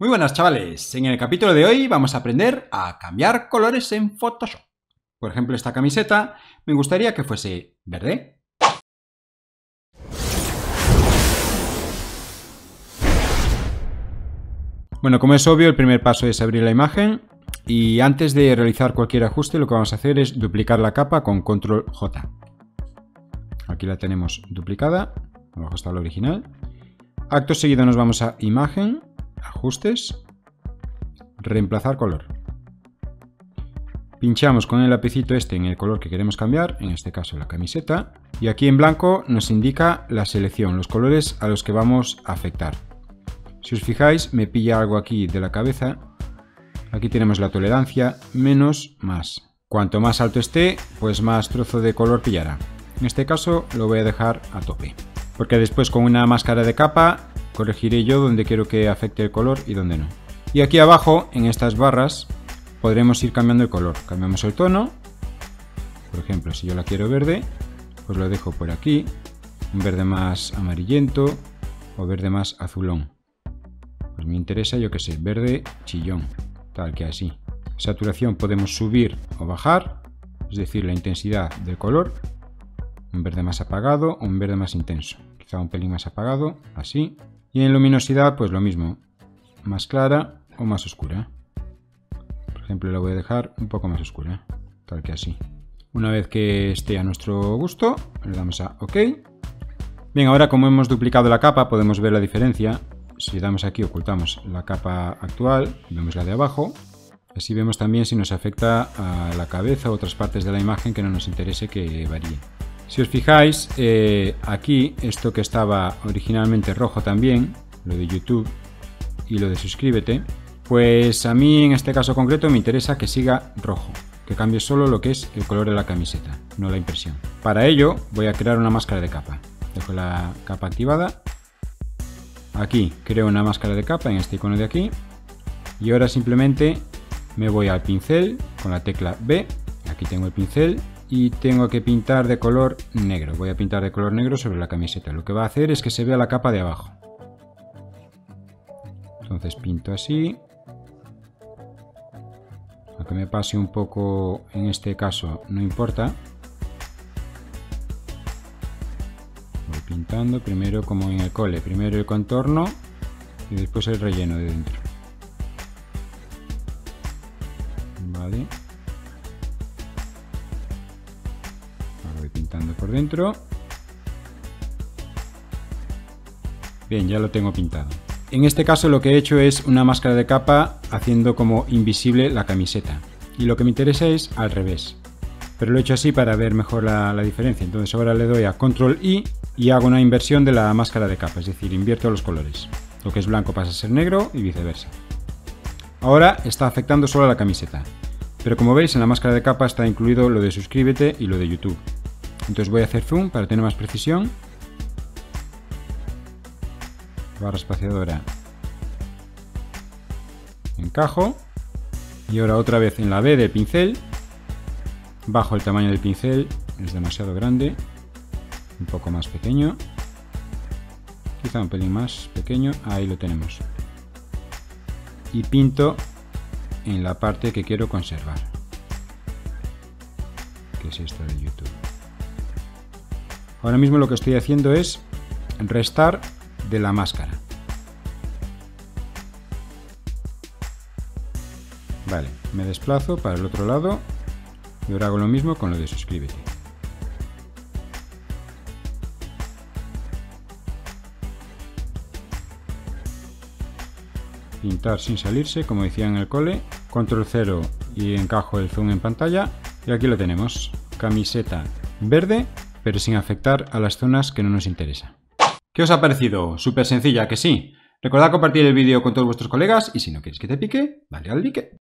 Muy buenas chavales, en el capítulo de hoy vamos a aprender a cambiar colores en Photoshop. Por ejemplo, esta camiseta me gustaría que fuese verde. Bueno, como es obvio, el primer paso es abrir la imagen y antes de realizar cualquier ajuste lo que vamos a hacer es duplicar la capa con control J. Aquí la tenemos duplicada, abajo está la original. Acto seguido nos vamos a imagen, ajustes, reemplazar color. Pinchamos con el lapicito este en el color que queremos cambiar, en este caso la camiseta, y aquí en blanco nos indica la selección, los colores a los que vamos a afectar. Si os fijáis, me pilla algo aquí de la cabeza. Aquí tenemos la tolerancia, menos, más. Cuanto más alto esté, pues más trozo de color pillará. En este caso lo voy a dejar a tope. Porque después con una máscara de capa corregiré yo donde quiero que afecte el color y donde no. Y aquí abajo, en estas barras, podremos ir cambiando el color. Cambiamos el tono. Por ejemplo, si yo la quiero verde, pues lo dejo por aquí. Un verde más amarillento o verde más azulón. Pues me interesa, yo que sé, verde chillón, tal que así. Saturación podemos subir o bajar, es decir, la intensidad del color. Un verde más apagado o un verde más intenso. Quizá un pelín más apagado, así. Y en luminosidad, pues lo mismo, más clara o más oscura. Por ejemplo, la voy a dejar un poco más oscura, tal que así. Una vez que esté a nuestro gusto, le damos a OK. Bien, ahora como hemos duplicado la capa, podemos ver la diferencia. Si damos aquí, ocultamos la capa actual, vemos la de abajo. Así vemos también si nos afecta a la cabeza o otras partes de la imagen que no nos interese que varíe. Si os fijáis, eh, aquí esto que estaba originalmente rojo también, lo de YouTube y lo de suscríbete, pues a mí en este caso concreto me interesa que siga rojo, que cambie solo lo que es el color de la camiseta, no la impresión. Para ello voy a crear una máscara de capa. Dejo la capa activada. Aquí creo una máscara de capa en este icono de aquí. Y ahora simplemente me voy al pincel con la tecla B. Aquí tengo el pincel y tengo que pintar de color negro. Voy a pintar de color negro sobre la camiseta. Lo que va a hacer es que se vea la capa de abajo. Entonces pinto así. Aunque me pase un poco en este caso no importa. Voy pintando primero como en el cole. Primero el contorno y después el relleno de dentro. Vale. Por dentro. Bien, ya lo tengo pintado. En este caso lo que he hecho es una máscara de capa haciendo como invisible la camiseta. Y lo que me interesa es al revés. Pero lo he hecho así para ver mejor la, la diferencia. Entonces ahora le doy a Control I y hago una inversión de la máscara de capa. Es decir, invierto los colores. Lo que es blanco pasa a ser negro y viceversa. Ahora está afectando solo a la camiseta. Pero como veis en la máscara de capa está incluido lo de suscríbete y lo de YouTube. Entonces voy a hacer zoom para tener más precisión. Barra espaciadora. Encajo. Y ahora otra vez en la B del pincel. Bajo el tamaño del pincel. Es demasiado grande. Un poco más pequeño. Quizá un pelín más pequeño. Ahí lo tenemos. Y pinto en la parte que quiero conservar. Que es esta de YouTube. Ahora mismo lo que estoy haciendo es restar de la máscara. Vale, me desplazo para el otro lado y ahora hago lo mismo con lo de suscríbete. Pintar sin salirse, como decía en el cole. Control 0 y encajo el zoom en pantalla. Y aquí lo tenemos. Camiseta verde pero sin afectar a las zonas que no nos interesan. ¿Qué os ha parecido? Súper sencilla, que sí. Recordad compartir el vídeo con todos vuestros colegas y si no quieres que te pique, dale al like.